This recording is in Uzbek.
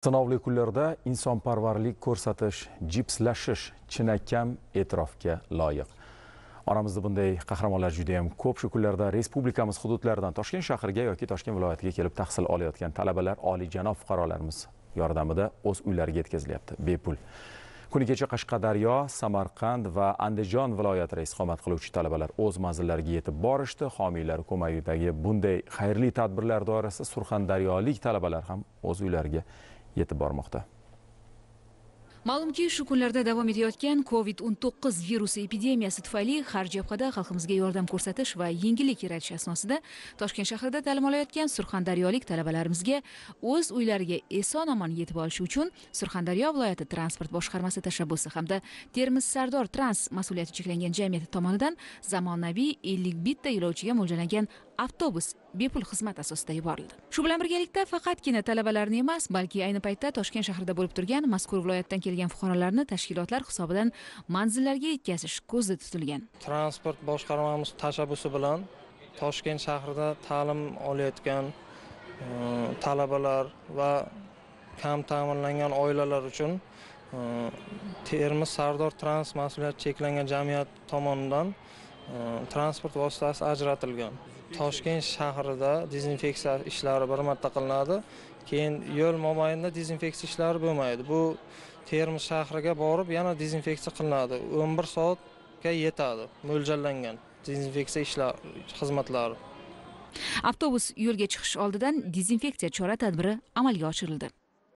Sinovli kunlarda insonparvarlik ko'rsatish, jipslashish chinakam e'tirofga loyiq. Oramizda bunday qahramonlar juda ham ko'p. Shu kunlarda respublikamiz hududlaridan Toshkent shahriga yoki Toshkent viloyatiga kelib tahsil olayotgan talabalar oliyjanob fuqarolarimiz yordamida o'z uylariga yetkazilyapti bepul. Kuni kecha Qashqadaryo, Samarqand va Andijon viloyatida istiqomat qiluvchi talabalar o'z manzillariga yetib borishdi. Homiylar ko'magidagi bunday xayrli tadbirlar doirasida surxondaryolik talabalar ham o'z uylariga yetib bormoqda. Ma'lumki, shu kunlarda davom etayotgan COVID-19 virusi epidemiyasi tufayli har jabhada xalqimizga yordam ko'rsatish va yengillik yaratish asnosida Toshkent shahrida ta'lim olayotgan surxondaryolik talabalarimizga o'z uylariga eson-omon yetib olishi uchun Surxondaryo viloyati transport boshqarmasi tashabbusi hamda Termiz Sardor Trans mas'uliyati cheklangan jamiyati tomonidan zamonaviy ellik bitta yo'lovchiga mo'ljallangan avtobus bepul xizmat asosida yuborildi. Shu bilan birgalikda faqatgina talabalarni emas, balki ayni paytda Toshkent shahrida bo'lib turgan mazkur viloyatdan kelgan fuqarolarni tashkilotlar hisobidan manzillariga yetkazish ko'zda tutilgan. Transport boshqarmamiz tashabbusi bilan Toshkent shahrida ta'lim olayotgan e, talabalar va kam ta'minlangan oilalar uchun e, Termiz Sardor Trans mas'uliyati cheklangan jamiyat tomonidan Э, transport vositasi ajratilgan. toshkent shahrida dezinfeksiya ishlari bir marta qilinadi. Keyin yo'l mobaynida dezinfeksiya ishlari bo'lmaydi. Bu termiz shahriga borib yana dezinfeksiya qilinadi. O'n bir soatga yetadi mo'ljallangan dezinfeksiya ishlar xizmatlari. Avtobus yo'lga chiqish oldidan dezinfeksiya chora tadbiri amalga oshirildi.